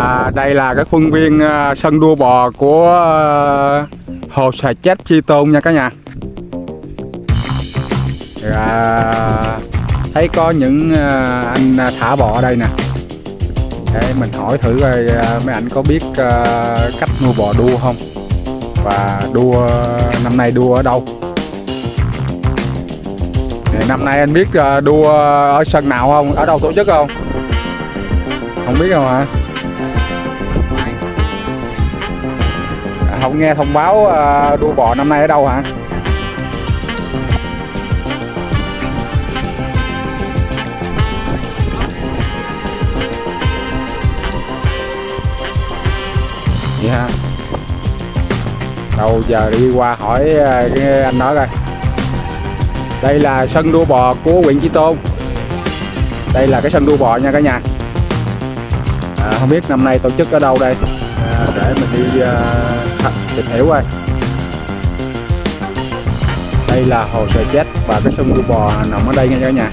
À, đây là cái khuôn viên uh, sân đua bò của uh, Hồ Sài Chết Chi Tôn nha cả nhà. À, thấy có những uh, anh thả bò ở đây nè. Để mình hỏi thử coi uh, mấy anh có biết uh, cách nuôi bò đua không? Và đua năm nay đua ở đâu? thì năm nay anh biết đua ở sân nào không? Ở đâu tổ chức không? Không biết đâu hả? À, không nghe thông báo à, đua bò năm nay ở đâu hả? Vậy hả? Đâu giờ đi qua hỏi à, cái anh đó coi. Đây là sân đua bò của huyện Chi Tôn. Đây là cái sân đua bò nha cả nhà. À, không biết năm nay tổ chức ở đâu đây à, để mình đi à, tìm hiểu coi. Đây là hồ sợi chết và cái sông đua bò nằm ở đây nha cả nhà.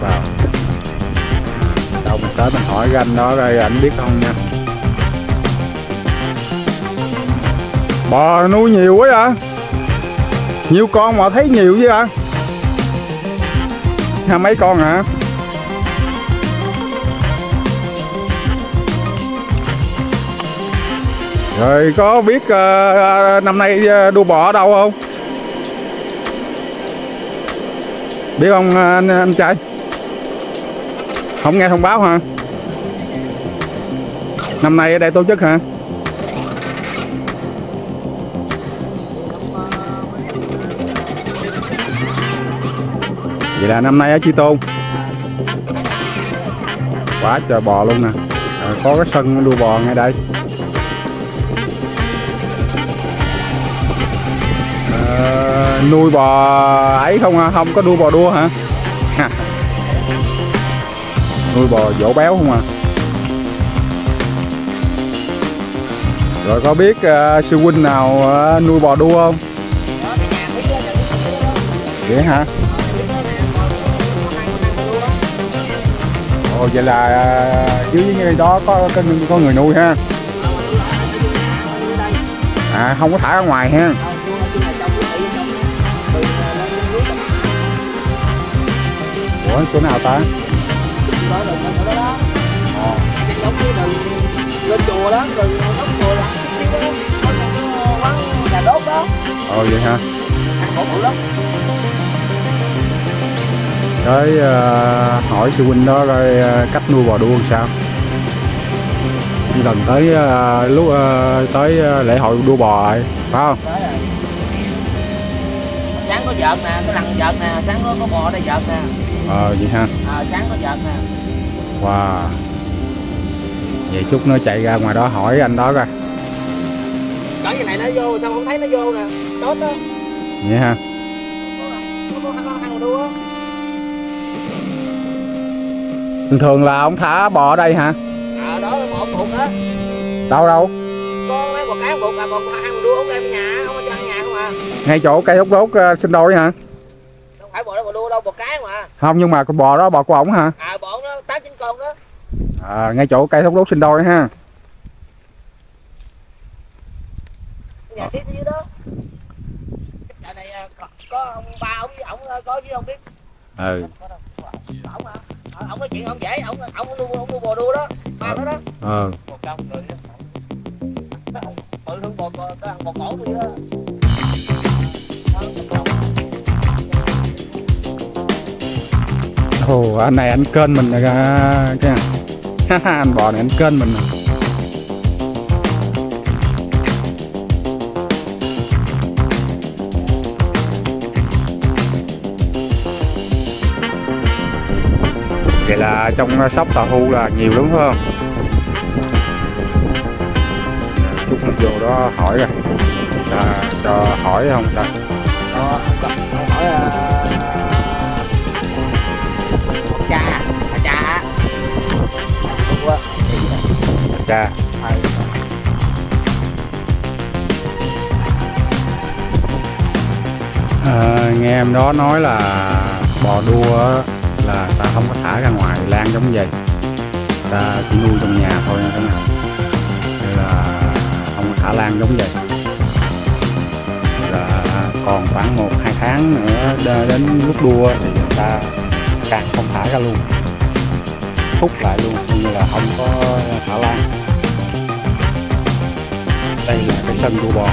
Vào đâu mình tới mình hỏi ganh anh đó coi anh biết không nha. Bò nuôi nhiều quá vậy. Nhiều con mà thấy nhiều chứ hả? Hai mấy con hả? Rồi có biết uh, năm nay ờ, đua bò ở đâu không? Biết không anh, anh trai? Không nghe thông báo hả? Năm nay ở đây tổ chức hả? Vậy là năm nay ở Chi Tôn Quá trời bò luôn nè à, Có cái sân đua bò ngay đây nuôi bò ấy không à? không có nuôi bò đua hả? Nuôi bò dỗ béo không à? Rồi có biết uh, sư huynh nào uh, nuôi bò đua không? Vậy hả? Ồ vậy là uh, dưới dưới đó có, có có người nuôi ha. À không có thả ra ngoài ha. Ủa chỗ nào ta? lên chùa đó, gần góc chùa là quán nhà đốt đó, Ồ vậy hả? ăn khổ bự lắm. Tới uh, hỏi sư huynh đó coi uh, cách nuôi bò đua làm sao. Đi lần tới uh, lúc uh, tới uh, lễ hội đua bò rồi, phải không? Rồi. Sáng có vợt nè, cái lần vợt nè, sáng có có bò đây vợt nè, Ờ vậy ha. à, sáng có vợt nè. Wow. Vậy chút nó chạy ra ngoài đó hỏi anh đó coi. Cỡ như này nó vô, sao không thấy nó vô nè, tốt đó. Vậy ha. Thường thường là ông thả bò ở đây hả? À đó là một cục đó. Đâu đâu? Con lấy một cái một à còn ăn đua không đem nhà, cho ăn nhà không à. Ngay chỗ cây hút đốt uh, sinh đôi hả? Phải bò đó bò đua đâu, bò cái mà. Không nhưng mà con bò đó bò của ổng hả? À bò nó tám chín con đó. À, ngay chỗ cây hút đốt sinh đôi ha. Nhà tiếp dưới đó. Cái này à, có, có ông ba ông với ổng à, có với ông biết. Ừ. ổng hả Ờ, ổng nói chuyện ổng dễ ổng ổng nuôi ổng nuôi bò đua đó ba nó đó Ờ. một trăm người đó tự thương bò bò bò cổ vậy đó Ồ, anh này anh kênh mình rồi kìa. cái anh bò này anh kênh mình này. vậy là trong shop tàu thu là nhiều lắm phải không chút mình vô đó hỏi rồi là, cho hỏi không Đó, hỏi à, cha à, cha thầy à, nghe em đó nói là bò đua là ta không có thả ra ngoài lan giống vậy. Ta chỉ nuôi trong nhà thôi nha nhà Nên là không có thả lan giống vậy? Là còn khoảng một hai tháng nữa đến lúc đua thì người ta càng không thả ra luôn. Hút lại luôn coi như là không có thả lan đây là cái sân đua bò.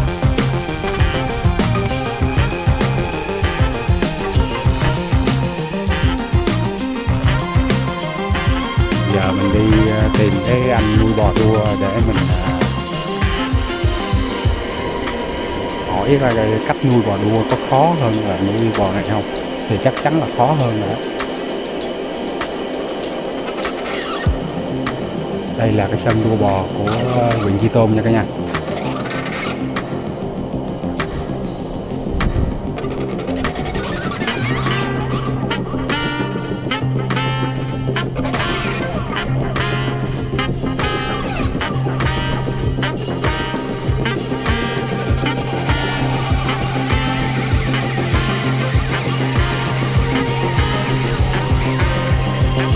Giờ mình đi ờ, tìm cái anh nuôi bò đua để mình ờ, hỏi ra cách nuôi bò đua có khó hơn là nuôi bò này không? Thì chắc chắn là khó hơn nữa. Đây là cái sân đua bò của ờ, huyện Chi Tôn nha cả nhà.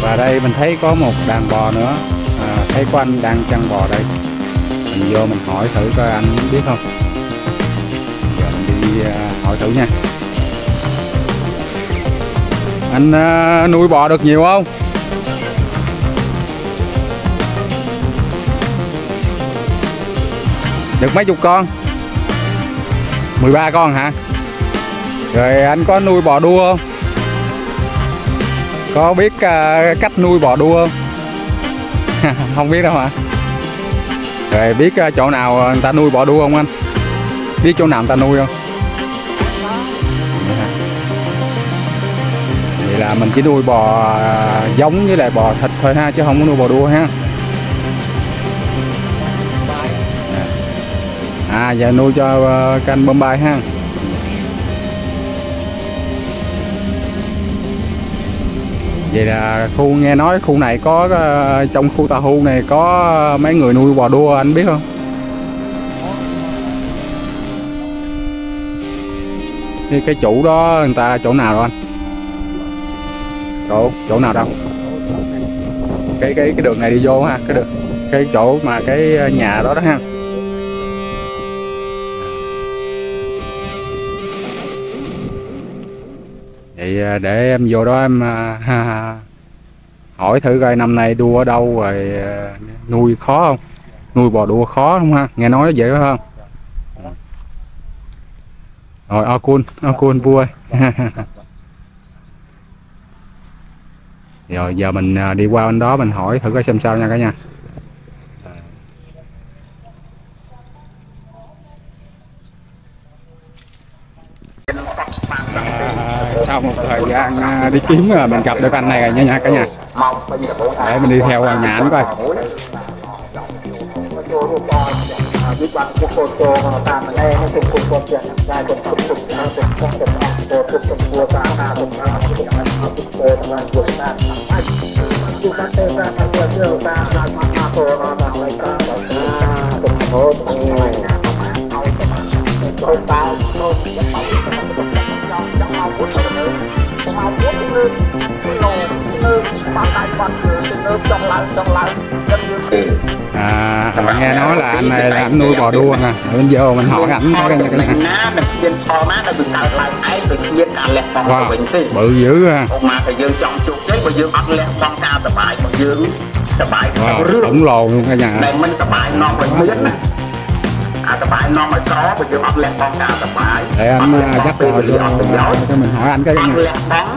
Và đây mình thấy có một đàn bò nữa thấy có anh đang chăn bò đây. Mình vô mình hỏi thử coi anh biết không? Giờ mình đi à, hỏi thử nha. Anh à, nuôi bò được nhiều không? Được mấy chục con? 13 con hả? Rồi anh có nuôi bò đua không? Có biết à, cách nuôi bò đua không? Không biết đâu hả? Rồi biết ờ, chỗ nào ờ, người ta nuôi bò đua không anh? Biết chỗ nào người ta nuôi không? Dạ. Vậy là mình chỉ nuôi bò ờ, giống với lại bò thịt thôi ha, chứ không có nuôi bò đua ha. Dạ. À giờ nuôi cho canh canh Bombay ha. Vậy là khu nghe nói khu này có ờ, trong khu tà hu này có mấy người nuôi bò đua, anh biết không? Thì cái chủ đó, người ta chỗ nào rồi anh? Chỗ chỗ nào đâu? Cái cái cái đường này đi vô ha, cái đường, cái chỗ mà cái ờ, nhà đó đó ha. Thì à, để em vô đó em à, hỏi thử coi năm nay đua ở đâu rồi à, nuôi khó không? Nuôi bò đua khó không ha? Nghe nói vậy phải không? Ừ. Rồi o cun o cun vui. Rồi, giờ mình đi qua bên đó mình hỏi thử coi xem sao nha cả nhà À, sau một thời gian à, đi kiếm là mình gặp được anh này rồi nha nha cả nhà. Để mình đi theo nhà anh coi. Hãy subscribe cho kênh Ghiền Mì Gõ Để không bỏ lỡ những video hấp dẫn មគុំគុំគុំតាមគុំគុំគុំគួរតាមតាមគុំតាមគុំតាមគុំគុំទៅតាមគុំតាមអាចគុំតាមទៅតាមទៅទៅតាមតាមមកមកទៅតាមឲ្យតាមគុំហូតអូយទៅតាមនោះចាំមកចាំមកពុតទៅទៅមកពុតទៅលើលើបាត់ដៃបាត់លើទៅចង់ឡើងចង់ឡើងចឹងយើង à bạn nghe nói là anh này là anh nuôi bò đua nè Rồi mình vô mình hỏi ảnh coi nha cả nhà ណាដែលមានផលណាដែលវាកើតឡើងឯងដូចមានការលះបង់ទៅវិញទេ bự dữ ha ឧបមាថាយើងចង់ជោគជ័យបើយើងអត់លះបង់ការសប្បាយរបស់យើងសប្បាយ wow, រឿង khổng lồ luôn cả nhà ដែលមិនសប្បាយនាំឲ្យមានណា អាសប្បាយនាំឲ្យក្របើយើងអត់លះបង់ការសប្បាយ để anh à, dắt bò អ cho, ត់ប្រយោជន៍ cho mình hỏi anh cái អត់ nha លះបង់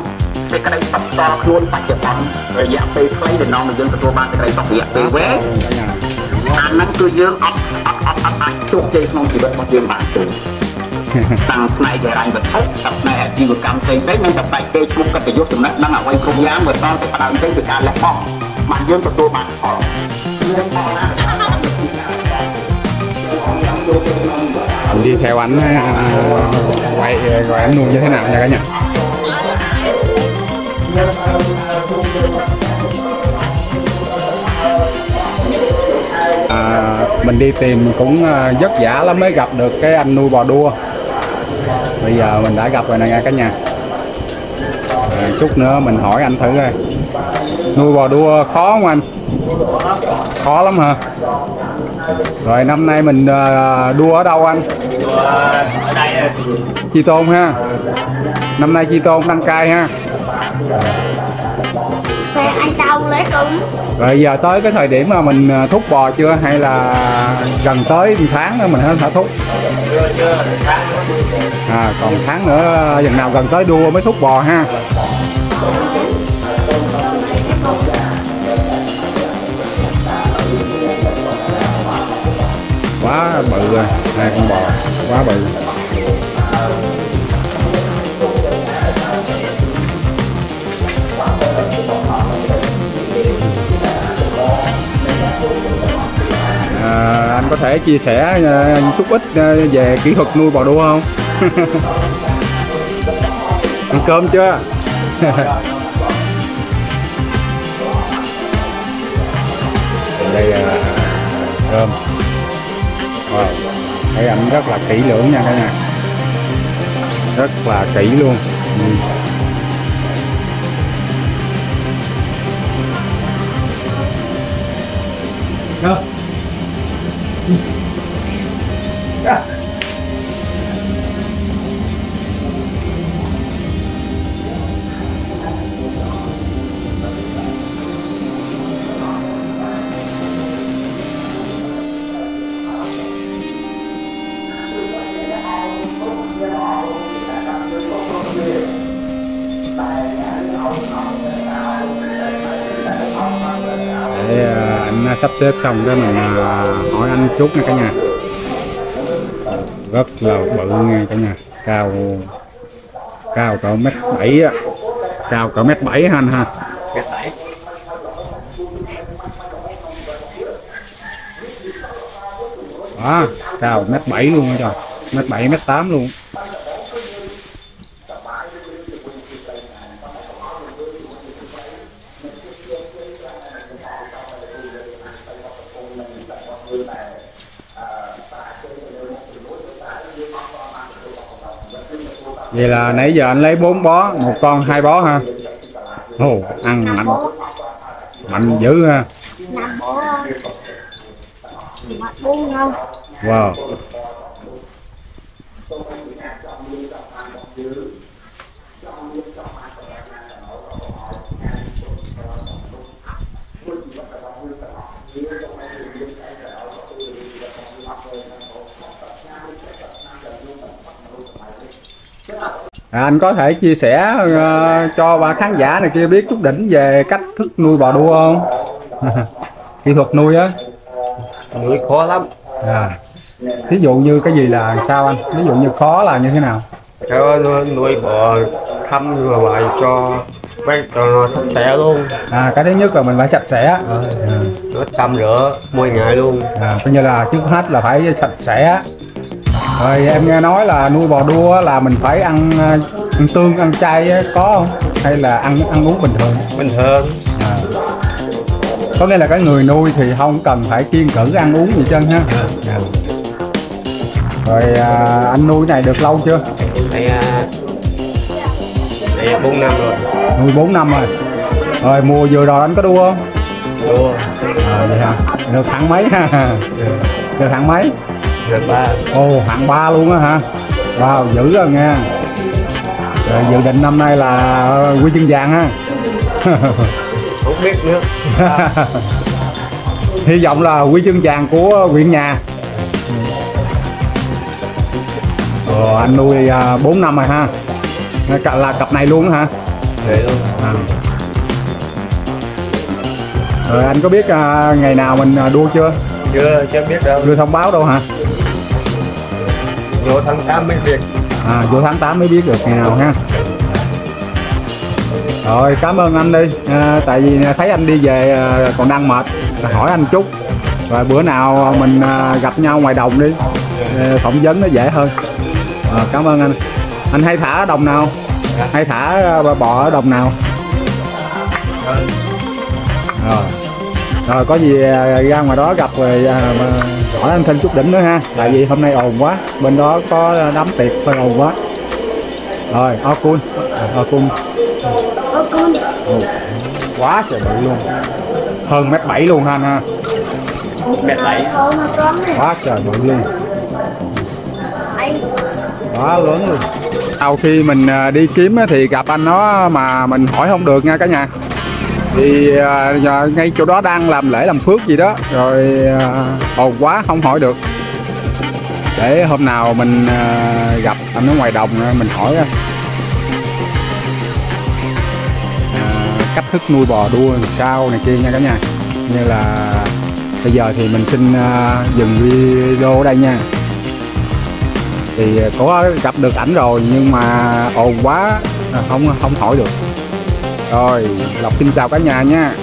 សេចក្តីសុខតខ្លួនបច្ចុប្បន្នរយៈពេលខ្លីដែលនាំឲ្យយើងទទួលបានសេចក្តីសុខរយៈពេលវែង cả nhà អាហ្នឹងគឺយើងអត់អត់អត់អត់អាចជោគជ័យក្នុងជីវិតរបស់យើងបានទេតាំងផ្នែកហិរញ្ញវត្ថុតាំងផ្នែកអាជីវកម្មផ្សេងៗនិងតែផ្នែកគេឈ្មោះកិត្តិយសចំណេះដឹងអ្វីគ្រប់យ៉ាងមកតទៅផ្ដើមទៅគឺការលះបង់បានយើងទទួលបានផលយើងផលណា theo ảnh à, quay à, rồi ảnh nuôi như thế nào nha cả nhà. À, mình đi tìm cũng à, vất vả lắm mới gặp được cái anh nuôi bò đua. Bây giờ mình đã gặp rồi nè nha cả nhà. Chút nữa mình hỏi anh thử coi. Nuôi bò đua khó không anh? Khó lắm hả? Rồi năm nay mình đua ở đâu anh? Ở đây chi tôn ha. Năm nay chi tôn đăng cai ha. Thì anh cho ông lấy cứng. Rồi giờ tới cái thời điểm mà mình ờ, thúc bò chưa? Hay là gần tới tháng nữa mình mới thả thúc? Chưa chưa tháng à còn tháng nữa dần nào gần tới đua mới thúc bò ha. Quá bự rồi hai con bò quá bự. À, anh có thể chia sẻ à, chút ít à, về kỹ thuật nuôi bò đua không? Ăn cơm chưa? Đây là cơm thấy anh rất là kỹ lưỡng nha cả nhà rất là kỹ luôn ừ. Yeah. Sắp xếp xong cái mình à, hỏi anh chút nha cả nhà. Rất là bự nha cả nhà. Cao cao cỡ mét bảy á. Cao cỡ mét bảy ha anh ha? Đó cao mét bảy luôn trời mét bảy mét tám luôn vậy là nãy giờ anh lấy bốn bó một con hai bó ha? Ồ ăn mạnh. Mạnh dữ ha. Wow À, anh có thể chia sẻ ờ, cho bà khán giả này kia biết chút đỉnh về cách thức nuôi bò đua không? Kỹ thuật nuôi á. nuôi khó lắm À. Ví dụ như cái gì là sao anh? Ví dụ như khó là như thế nào? cho nuôi, nuôi bò thăm rồi lại cho quét cho sạch sẽ luôn À, cái thứ nhất là mình phải sạch sẽ. À. nó tắm rửa mỗi ngày luôn À, coi như là trước hết là phải sạch sẽ. Rồi em nghe nói là nuôi bò đua là mình phải ăn, ờ, ăn tương, ăn chay có không? Hay là ăn ăn uống bình thường? bình thường À. Có nghĩa là cái người nuôi thì không cần phải kiêng cữ ăn uống gì chân ha. À. Rồi à, anh nuôi này được lâu chưa? à, đây bốn năm rồi Nuôi 4 năm rồi. Rồi mùa vừa rồi anh có đua không? đua À, vậy hả? Được hạng mấy ha? Được hạng mấy? Được ba Ồ, hạng 3 luôn á hả? Wow, dữ rồi nha. Rồi dự định năm nay là ờ, huy chương vàng ha. không biết nữa Hy vọng là huy chương vàng của huyện nhà. Ồ, anh nuôi à, 4 năm rồi ha. Là cặp này luôn hả? vậy luôn À. Rồi anh có biết à, ngày nào mình à, đua chưa? chưa chưa biết đâu Đưa thông báo đâu hả? Vô tháng 8 mới biết À, vô tháng 8 mới biết được ngày nào ha. Rồi, cảm ơn anh đi. À, tại vì thấy anh đi về à, còn đang mệt, hỏi anh chút. Rồi bữa nào mình à, gặp nhau ngoài đồng đi. À, phỏng vấn nó dễ hơn. À, cảm ơn anh. Anh hay thả đồng nào? Hay thả à, bò ở đồng nào? Rồi. Rồi có gì à, ra ngoài đó gặp rồi à, mà hỏi anh thêm chút đỉnh nữa ha. Tại vì hôm nay ồn quá. Bên đó có đám tiệc hơi ồn quá. Rồi, Okun. Okun. Ồ, quá trời bự luôn hơn mét bảy luôn ha anh ha mẹ bảy này quá trời bự luôn quá lớn luôn sau khi mình à, đi kiếm á, thì gặp anh nó mà mình hỏi không được nha cả nhà thì à, ngay chỗ đó đang làm lễ làm phước gì đó. Rồi à, ồn quá không hỏi được. Để hôm nào mình à, gặp anh ở ngoài đồng mình hỏi à, cách thức nuôi bò đua làm sao này kia nha cả nhà. Như là bây giờ thì mình xin à, dừng video ở đây nha. Thì à, có gặp được ảnh rồi nhưng mà ồn quá à, không không hỏi được rồi lộc xin chào cả nhà nha.